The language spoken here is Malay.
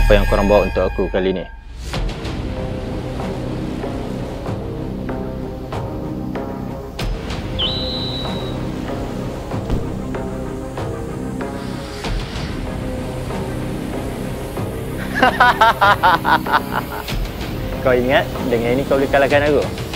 apa yang korang bawa untuk aku kali ni Kau ingat dengan ini kau boleh kalahkan aku?